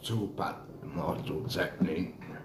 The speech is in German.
Super. Zu A,